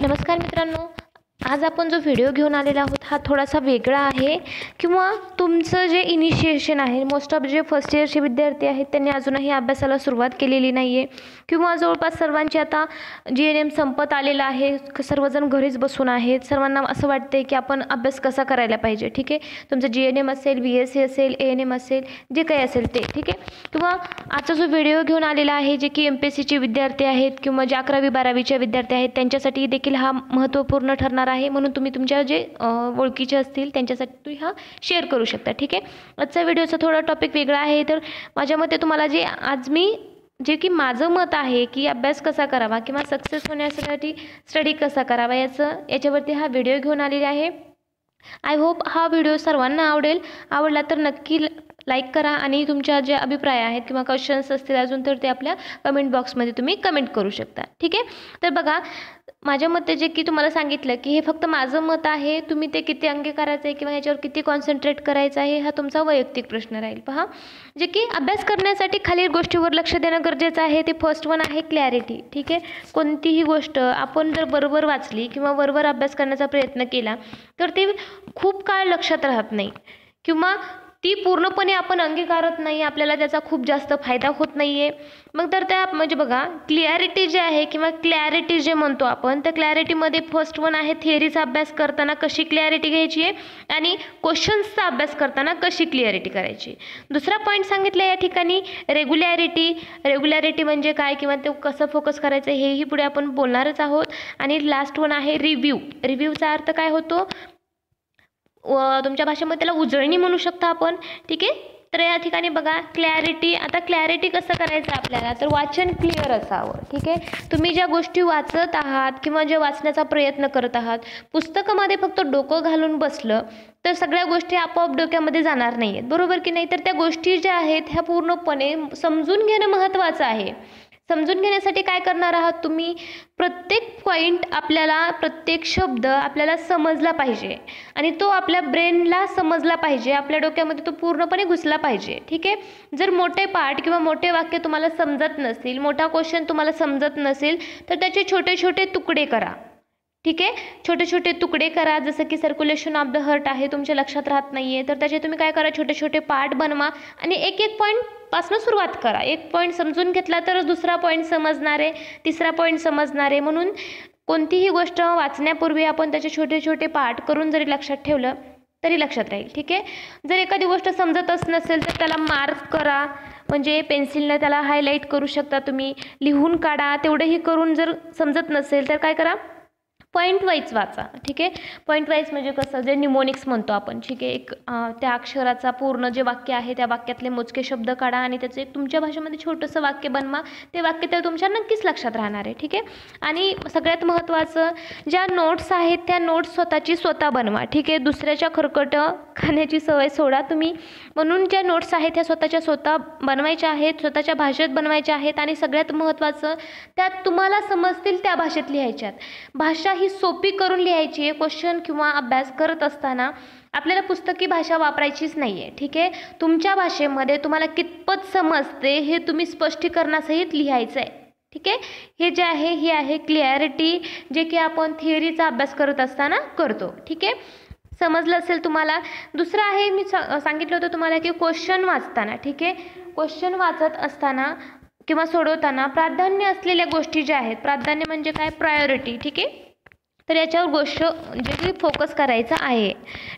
नमस्कार मित्रांनो. आज आपण जो व्हिडिओ घेऊन आलेला आहोत हा थोडासा वेगळा आहे. किंवा तुमचं जे इनिशिएशन आहे मोस्ट ऑफ जे फर्स्ट इयरचे विद्यार्थी आहेत त्यांनी अजूनही अभ्यासाला सुरुवात केलेली नाही आहे किंवा जवळपास सर्वांची आता जी एन एम संपत आलेलं आहे सर्वजण घरीच बसून आहेत. सर्वांना असं वाटते की आपण अभ्यास कसा करायला पाहिजे ठीक आहे? तुमचं जी एन एम असेल बी एस सी असेल ए एन एम असेल जे काही असेल ते ठीक आहे? किंवा आजचा जो व्हिडिओ घेऊन आलेला आहे जे की एम पी एस सीचे विद्यार्थी आहेत किंवा जे अकरावी बारावीचे विद्यार्थी आहेत त्यांच्यासाठी देखील हा महत्त्वपूर्ण ठरणार आहे आहे म्हणून तुम्ही तुमच्या जे ओळखीचे असतील त्यांच्यासाठी तुम्ही हा शेअर करू शकता ठीक आहे? आजचा व्हिडिओचा थोडा टॉपिक वेगळा आहे तर माझ्या मते तुम्हाला जे आज मी जे की माझं मत आहे की अभ्यास कसा करावा किंवा सक्सेस होण्यासाठी स्टडी कसा करावा याचं याच्यावरती हा व्हिडिओ घेऊन आलेला आहे. आय होप हा व्हिडिओ सर्वांना आवडेल. आवडला तर नक्की लाईक करा आणि तुमच्या जे अभिप्राय आहेत किंवा क्वेश्चन्स असतील अजून तर ते आपल्या कमेंट बॉक्समध्ये तुम्ही कमेंट करू शकता. ठीक आहे? तर बघा माझ्या मते जे की तुम्हाला सांगितलं की हे फक्त माझं मत आहे तुम्ही ते किती अंगीकारायचं आहे किंवा याच्यावर किती कॉन्सन्ट्रेट करायचं आहे हा तुमचा वैयक्तिक प्रश्न राहील. पहा जे की अभ्यास करण्यासाठी खालील गोष्टीवर लक्ष देणं गरजेचं आहे ते फर्स्ट वन आहे क्लॅरिटी ठीक आहे? कोणतीही गोष्ट आपण जर बरोबर वाचली किंवा बरोबर अभ्यास करण्याचा प्रयत्न केला तर ते खूप काळ लक्षात राहत नाही. किंवा ती पूर्णपणे आपण अंगीकारत नाही आपल्याला त्याचा खूप जास्त फायदा होत नाही आहे मग तर त्या म्हणजे बघा क्लियारिटी जे आहे किंवा क्लॅरिटी जे म्हणतो आपण त्या क्लॅरिटीमध्ये फर्स्ट वन आहे थिअरीचा अभ्यास करताना कशी क्लॅरिटी घ्यायची आहे आणि क्वेश्चन्सचा अभ्यास करताना कशी क्लिअरिटी करायची दुसरा पॉईंट सांगितलं या ठिकाणी रेग्युलॅरिटी रेग्युलॅरिटी म्हणजे काय किंवा ते कसं फोकस करायचं हेही पुढे आपण बोलणारच आहोत. आणि लास्ट वन आहे रिव्ह्यू रिव्ह्यूचा अर्थ काय होतो? व तुमच्या भाषेमध्ये त्याला उजळणी म्हणू शकता आपण. ठीक आहे? तर या ठिकाणी बघा क्लॅरिटी आता क्लॅरिटी कसं करायचं आपल्याला? तर वाचन क्लिअर असावं. ठीक आहे? तुम्ही ज्या गोष्टी वाचत आहात किंवा जे वाचण्याचा प्रयत्न करत आहात पुस्तकामध्ये फक्त डोकं घालून बसलं तर सगळ्या गोष्टी आपोआप डोक्यामध्ये जाणार नाही आहेत बरोबर की नाही? तर त्या गोष्टी ज्या आहेत ह्या पूर्णपणे समजून घेणं महत्त्वाचं आहे. समजून घेण्यासाठी काय करणार आहात तुम्ही? प्रत्येक पॉईंट आपल्याला प्रत्येक शब्द आपल्याला समजला पाहिजे. आणि तो आपल्या ब्रेनला समजला पाहिजे. आपल्या डोक्यामध्ये तो पूर्णपणे घुसला पाहिजे. ठीक आहे? जर मोठे पाठ किंवा मोठे वाक्य तुम्हाला समजत नसतील मोठा क्वेश्चन तुम्हाला समजत नसेल तर त्याचे छोटे छोटे तुकडे करा. ठीक आहे? छोटे छोटे तुकडे करा. जसं की सर्क्युलेशन ऑफ द हर्ट आहे तुमच्या लक्षात राहत नाही आहे तर त्याचे तुम्ही काय करा? छोटे छोटे पार्ट बनवा. आणि एक एक पॉईंट पासनं सुरुवात करा. एक पॉईंट समजून घेतला तरच दुसरा पॉईंट समजणार आहे तिसरा पॉईंट समजणार. आहे म्हणून कोणतीही गोष्ट वाचण्यापूर्वी आपण त्याचे छोटे छोटे पाठ करून जरी लक्षात ठेवलं तरी लक्षात राहील. ठीक आहे? जर एखादी गोष्ट समजतच नसेल तर त्याला मार्क करा. म्हणजे पेन्सिलनं त्याला हायलाईट करू शकता तुम्ही. लिहून काढा. तेवढंही करून जर समजत नसेल तर काय करा? पॉईंट वाईज वाचा ठीक आहे? पॉईंट वाईज म्हणजे कसं जे निमोनिक्स म्हणतो आपण ठीक आहे? एक त्या अक्षराचा पूर्ण जे वाक्य आहे त्या वाक्यातले मोजके शब्द काढा आणि त्याचं एक तुमच्या भाषेमध्ये छोटंसं वाक्य बनवा. ते वाक्य तर तुमच्या नक्कीच लक्षात राहणार आहे ठीक आहे? आणि सगळ्यात महत्त्वाचं ज्या नोट्स आहेत त्या नोट्स स्वतःची स्वतः बनवा ठीक आहे? दुसऱ्याच्या खरकट खाण्याची सवय सोडा तुम्ही. म्हणून ज्या नोट्स आहेत त्या स्वतःच्या स्वतः बनवायच्या आहेत स्वतःच्या भाषेत बनवायच्या आहेत आणि सगळ्यात महत्त्वाचं त्यात तुम्हाला समजतील त्या भाषेत लिहायच्यात. भाषा ही सोपी करून लिहायची आहे क्वेश्चन किंवा अभ्यास करत असताना आपल्याला पुस्तकी भाषा वापरायचीच नाही आहे ठीक आहे? तुमच्या भाषेमध्ये तुम्हाला कितपत समजते हे तुम्ही स्पष्टीकरणासहित लिहायचं आहे ठीक आहे? हे जे आहे हे आहे क्लिअरिटी जे की आपण थिअरीचा अभ्यास करत असताना करतो ठीक आहे? समजलं असेल तुम्हाला? दुसरं आहे मी सांगितलं होतं तुम्हाला की क्वेश्चन वाचताना ठीक आहे? क्वेश्चन वाचत असताना किंवा सोडवताना प्राधान्य असलेल्या गोष्टी ज्या आहेत प्राधान्य म्हणजे काय? प्रायोरिटी ठीक आहे? तर याच्यावर गोष्ट जे की फोकस करायचा आहे.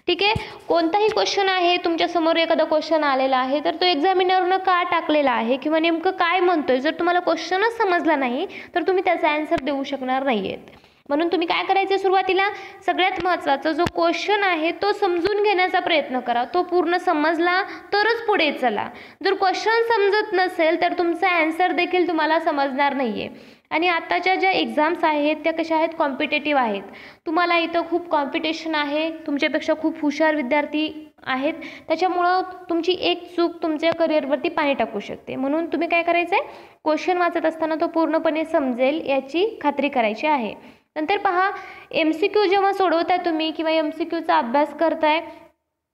ठीक आहे? कोणताही क्वेश्चन आहे तुमच्यासमोर एखादा क्वेश्चन आलेला आहे तर तो एक्झामिनरनं का टाकलेला आहे किंवा नेमकं काय म्हणतोय? जर तुम्हाला क्वेश्चनच समजला नाही तर तुम्ही त्याचा ॲन्सर देऊ शकणार नाही आहेत म्हणून तुम्ही काय करायचं सुरुवातीला? सगळ्यात महत्त्वाचा जो क्वेश्चन आहे तो समजून घेण्याचा प्रयत्न करा. तो पूर्ण समजला तरच पुढे चला. जर क्वेश्चन समजत नसेल तर तुमचा ॲन्सर देखील तुम्हाला समजणार नाही आहे आणि आत्ताच्या ज्या एक्झाम्स आहेत त्या कशा आहेत? कॉम्पिटेटिव्ह आहेत. तुम्हाला इथं खूप कॉम्पिटिशन आहे. तुमच्यापेक्षा खूप हुशार विद्यार्थी आहेत. त्याच्यामुळं तुमची एक चूक तुमच्या करिअरवरती पाणी टाकू शकते. म्हणून तुम्ही काय करायचं आहे क्वेश्चन वाचत असताना तो पूर्णपणे समजेल याची खात्री करायची आहे. नंतर पहा एम सी क्यू जेव्हा सोडवताय तुम्ही किंवा एम सी क्यूचा अभ्यास करताय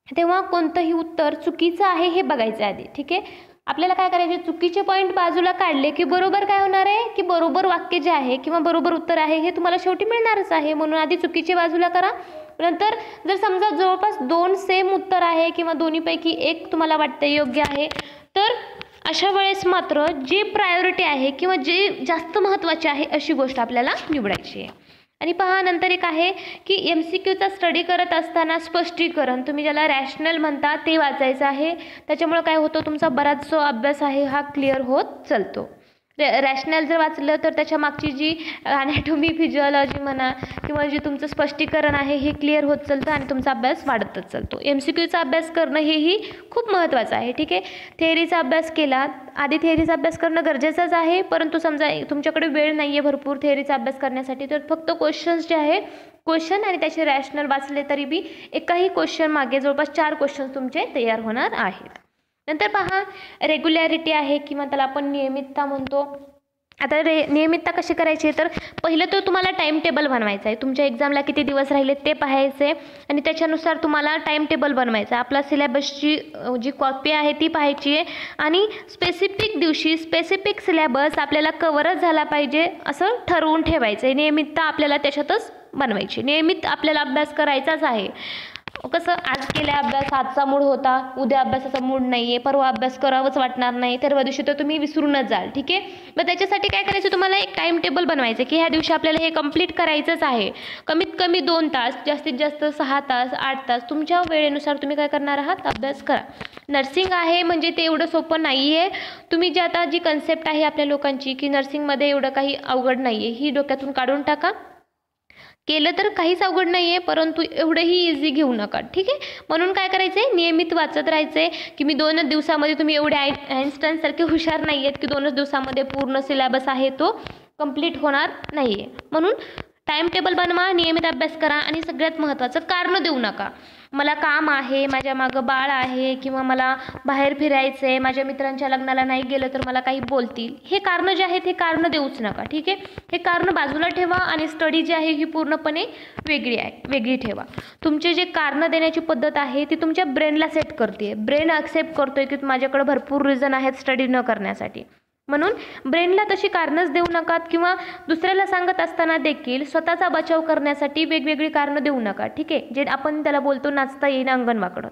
तेव्हा कोणतंही उत्तर चुकीचं आहे हे बघायचं आधी ठीक आहे? आपल्याला काय करायचे चुकीचे पॉईंट बाजूला काढले की बरोबर काय होणार आहे? की बरोबर वाक्य जे आहे किंवा बरोबर उत्तर आहे हे तुम्हाला शेवटी मिळणारच आहे म्हणून आधी चुकीचे बाजूला करा. नंतर जर समजा जवळपास दोन सेम उत्तर आहे किंवा दोन्हीपैकी एक तुम्हाला वाटते योग्य आहे तर अशा वेळेस मात्र जे प्रायोरिटी आहे किंवा जे जास्त महत्त्वाचे आहे अशी गोष्ट आपल्याला निवडायची आहे. आणि पहा नंतर एक आहे की एम सी क्यूचा स्टडी करत असताना स्पष्टीकरण. तुम्ही ज्याला रॅशनल म्हणता ते वाचायचं आहे. त्याच्यामुळं काय होतं तुमचा बराच जो अभ्यास आहे हा क्लिअर होत चालतो. रॅशनल जर वाचलं तर त्याच्या मागची जी अनॅटॉमी फिजिओलॉजी म्हणा किंवा जे तुमचं स्पष्टीकरण आहे हे क्लिअर होत चालतं आणि तुमचा अभ्यास वाढतच चालतो. एम सी क्यूचा अभ्यास करणं हेही खूप महत्त्वाचं आहे ठीक आहे? थेअरीचा अभ्यास केला आधी थेअरीचा अभ्यास करणं गरजेचंच आहे परंतु समजा तुमच्याकडे वेळ नाही आहे भरपूर थेअरीचा अभ्यास करण्यासाठी तर फक्त क्वेश्चन्स जे आहे क्वेश्चन आणि त्याचे रॅशनल वाचले तरी बी एकाही क्वेश्चन मागे जवळपास चार क्वेश्चन्स तुमचे तयार होणार आहेत. नंतर पहा रेग्युलॅरिटी आहे किंवा त्याला आपण नियमितता म्हणतो. आता रे नियमितता कशी करायची तर पहिलं तर तुम्हाला टाईम टेबल बनवायचं आहे. तुमच्या एक्झामला किती दिवस राहिले ते पाहायचे आणि त्याच्यानुसार तुम्हाला टाईम टेबल बनवायचा आपला सिलेबसची जी कॉपी आहे ती पाहायची आहे आणि स्पेसिफिक दिवशी स्पेसिफिक सिलेबस आपल्याला कवरच झाला पाहिजे असं ठरवून ठेवायचं आहे. नियमितता आपल्याला त्याच्यातच बनवायची नियमित आपल्याला अभ्यास करायचाच आहे. कसं आज केल्या अभ्यास आजचा मूड होता. उद्या अभ्यासाचा मूड नाही आहे परवा अभ्यास करावंच वाटणार नाही. तेरवा दिवशी तर तुम्ही विसरूनच जाल ठीक आहे? मग त्याच्यासाठी काय करायचं? तुम्हाला एक टाईम टेबल बनवायचं की ह्या दिवशी आपल्याला हे कंप्लीट करायचंच आहे. कमीत कमी दोन तास जास्तीत जास्त सहा तास आठ तास तुमच्या वेळेनुसार तुम्ही काय करणार आहात? अभ्यास करा. नर्सिंग आहे म्हणजे ते एवढं सोपं नाही आहे तुम्ही जे आता जी कन्सेप्ट आहे आपल्या लोकांची की नर्सिंगमध्ये एवढं काही अवघड नाही आहे ही डोक्यातून काढून टाका. केलं तर काहीच अवघड नाही आहे परंतु एवढंही इझी घेऊ नका. ठीक आहे? म्हणून काय करायचं आहे नियमित वाचत राहायचं आहे की मी दोनच दिवसामध्ये तुम्ही एवढे आय आईन्स्टाईनसारखे हुशार नाही आहेत की दोनच दिवसामध्ये पूर्ण सिलेबस आहे तो कंप्लीट होणार नाही आहे म्हणून टाईम टेबल बनवा नियमित अभ्यास करा आणि सगळ्यात महत्त्वाचं कारणं देऊ नका. मला काम आहे माझ्या मागं बाळ आहे किंवा मला बाहेर फिरायचं आहे माझ्या मित्रांच्या लग्नाला नाही गेलं तर मला काही बोलतील. हे कारणं जे आहेत हे कारणं देऊच नका ठीक आहे? हे कारणं बाजूला ठेवा आणि स्टडी जी आहे ही पूर्णपणे वेगळी आहे वेगळी ठेवा. तुमचे जे कारणं देण्याची पद्धत आहे ती तुमच्या ब्रेनला सेट करते. ब्रेन ॲक्सेप्ट करतो आहे की माझ्याकडे भरपूर रिझन आहेत स्टडी न करण्यासाठी. म्हणून ब्रेनला तशी कारणंच देऊ नका किंवा दुसऱ्याला सांगत असताना देखील स्वतःचा बचाव करण्यासाठी वेगवेगळी कारणं देऊ नका. ठीक आहे? जे आपण त्याला बोलतो नाचता येईन अंगणवाकडं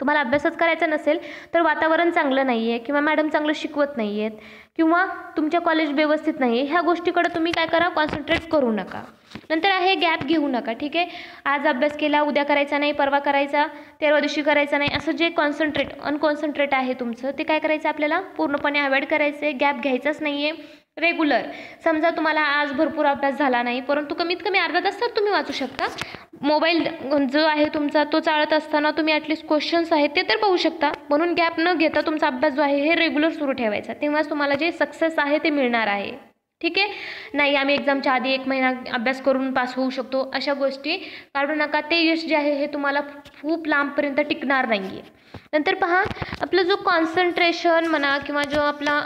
तुम्हाला अभ्यासच करायचा नसेल तर वातावरण चांगलं नाही आहे किंवा मॅडम चांगलं शिकवत नाही आहेत किंवा तुमच्या कॉलेज व्यवस्थित नाही आहे ह्या गोष्टीकडे तुम्ही काय करा कॉन्सन्ट्रेट करू नका. नंतर आहे गॅप घेऊ नका ठीक आहे? आज अभ्यास केला उद्या करायचा नाही परवा करायचा तेरवा दिवशी करायचा नाही असं जे कॉन्सन्ट्रेट अनकॉन्सन्ट्रेट आहे तुमचं ते काय करायचं आपल्याला? पूर्णपणे अवॉइड करायचं आहे गॅप घ्यायचाच नाही आहे रेग्युलर समजा तुम्हाला आज भरपूर अभ्यास झाला नाही परंतु कमीत कमी अर्धा तास तर तुम्ही वाचू शकता. मोबाईल जो आहे तुमचा तो चालत असताना तुम्ही ॲटलिस्ट क्वेश्चन्स आहेत ते तर पाहू शकता. म्हणून गॅप न घेता तुमचा अभ्यास जो आहे हे रेग्युलर सुरू ठेवायचा. तेव्हाच तुम्हाला जे सक्सेस आहे ते मिळणार आहे. ठीक आहे? नाही आम्ही एक्झामच्या आधी एक महिना अभ्यास करून पास होऊ शकतो अशा गोष्टी. काढू नका. ते यश जे आहे हे तुम्हाला खूप लांबपर्यंत टिकणार नाही आहे नंतर पहा आपलं जो कॉन्सन्ट्रेशन म्हणा किंवा जो आपला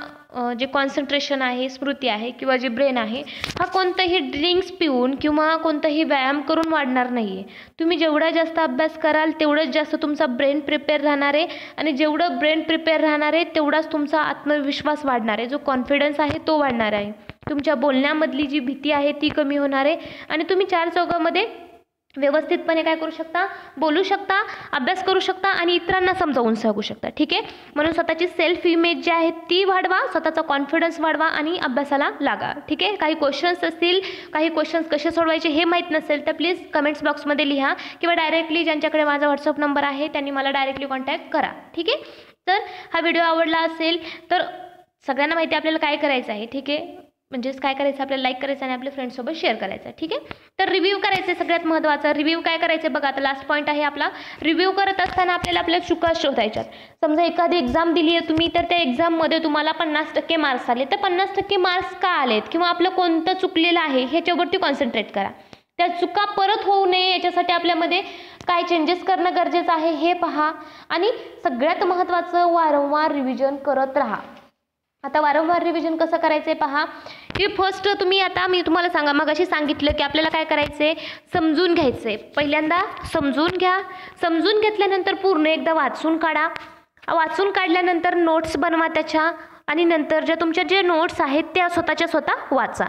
जे कॉन्सन्ट्रेशन आहे स्मृती आहे किंवा जे ब्रेन आहे हा कोणताही ड्रिंक्स पिऊन किंवा कोणताही व्यायाम करून वाढणार नाही आहे तुम्ही जेवढा जास्त अभ्यास कराल तेवढंच जास्त तुमचा ब्रेन प्रिपेअर राहणार आहे आणि जेवढं ब्रेन प्रिपेअर राहणार आहे तेवढाच तुमचा आत्मविश्वास वाढणार आहे. जो कॉन्फिडन्स आहे तो वाढणार आहे. तुमच्या बोलण्यामधली जी भीती आहे ती कमी होणार आहे. आणि तुम्ही चार चौघामध्ये व्यवस्थितपणे काय करू शकता? बोलू शकता अभ्यास करू शकता आणि इतरांना समजावून सांगू शकता. ठीक आहे? म्हणून स्वतःची सेल्फ इमेज जी आहे ती वाढवा स्वतःचा कॉन्फिडन्स वाढवा आणि अभ्यासाला लागा. ठीक आहे? काही क्वेश्चन्स असतील काही क्वेश्चन्स कसे सोडवायचे हे माहीत नसेल तर प्लीज कमेंट्स बॉक्समध्ये लिहा किंवा डायरेक्टली ज्यांच्याकडे माझा व्हॉट्सअप नंबर आहे त्यांनी मला डायरेक्टली कॉन्टॅक्ट करा. ठीक आहे? तर हा व्हिडिओ आवडला असेल तर सगळ्यांना माहिती आपल्याला काय करायचं आहे. ठीक आहे? म्हणजेच काय करायचं? आपल्याला लाईक करायचं आणि आपल्या फ्रेंड्ससोबत शेअर करायचं ठीक आहे? तर रिव्ह्यू करायचं सगळ्यात महत्त्वाचं रिव्ह्यू काय करायचं? बघा आता लास्ट पॉईंट आहे आपला. रिव्ह्यू करत असताना आपल्याला आपल्या चुका शोधायच्यात. समजा एखादी एक्झाम दिली आहे तुम्ही तर त्या एक्झाममध्ये तुम्हाला पन्नास टक्के मार्क्स आले. तर पन्नास टक्के मार्क्स का आलेत? किंवा आपलं कोणतं चुकलेलं आहे ह्याच्यावरती कॉन्सन्ट्रेट करा. त्या चुका परत होऊ नये याच्यासाठी आपल्यामध्ये काय चेंजेस करणं गरजेचं आहे हे पहा. आणि सगळ्यात महत्त्वाचं वारंवार रिव्हिजन करत राहा. आता वारंवार रिव्हिजन कसं करायचं आहे पहा. की फर्स्ट तुम्ही आता मी तुम्हाला सांगा मग अशी सांगितलं की आपल्याला काय करायचं आहे समजून घ्यायचं आहे पहिल्यांदा समजून घ्या. समजून घेतल्यानंतर पूर्ण एकदा वाचून काढा. वाचून काढल्यानंतर नोट्स बनवा त्याच्या. आणि नंतर ज्या तुमच्या जे नोट्स आहेत त्या स्वतःच्या स्वतः वाचा.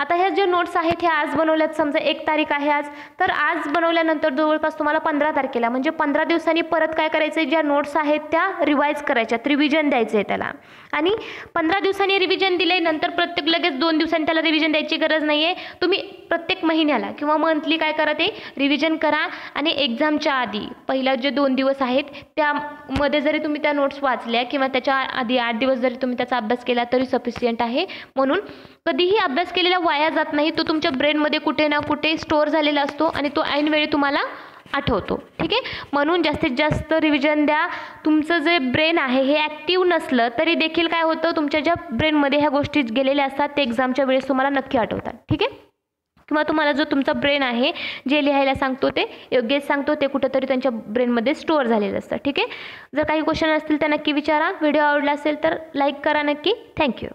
आता ह्या जे नोट्स आहेत हे आज बनवल्यात. समजा एक तारीख आहे आज. तर आज बनवल्यानंतर जवळपास तुम्हाला पंधरा तारखेला म्हणजे पंधरा दिवसांनी परत काय करायचं आहे ज्या नोट्स आहेत त्या रिवाईज करायच्या. रिव्हिजन द्यायचं आहे त्याला. आणि पंधरा दिवसांनी रिव्हिजन दिले नंतर प्रत्येक लगेच दोन दिवसांनी त्याला रिव्हिजन द्यायची गरज नाही आहे तुम्ही प्रत्येक महिन्याला किंवा मंथली काय करा ते? रिव्हिजन करा. आणि एक्झामच्या आधी पहिला जे दोन दिवस आहेत त्यामध्ये जरी तुम्ही त्या नोट्स वाचल्या किंवा त्याच्या आधी आठ दिवस जरी तुम्ही त्याचा अभ्यास केला तरी सफिशियंट आहे. म्हणून कधीही अभ्यास केलेला वाया जात नाही तो तुमच्या ब्रेनमध्ये कुठे ना कुठे स्टोअर झालेला असतो आणि तो ऐनवेळी तुम्हाला आठवतो. ठीक आहे? म्हणून जास्तीत जास्त रिव्हिजन द्या. तुमचं जे ब्रेन आहे हे ॲक्टिव्ह नसलं तरी देखील काय होतं? तुमच्या ज्या ब्रेनमध्ये ह्या गोष्टी गेलेल्या असतात ते एक्झामच्या वेळेस तुम्हाला नक्की आठवतात. ठीक आहे? किंवा तुम्हाला जो तुमचा ब्रेन आहे जे लिहायला सांगतो ते योग्यच सांगतो ते कुठंतरी त्यांच्या ब्रेनमध्ये स्टोअर झालेलं असतं. ठीक आहे? जर काही क्वेश्चन असतील तर नक्की विचारा. व्हिडिओ आवडला असेल तर लाईक करा नक्की. थँक्यू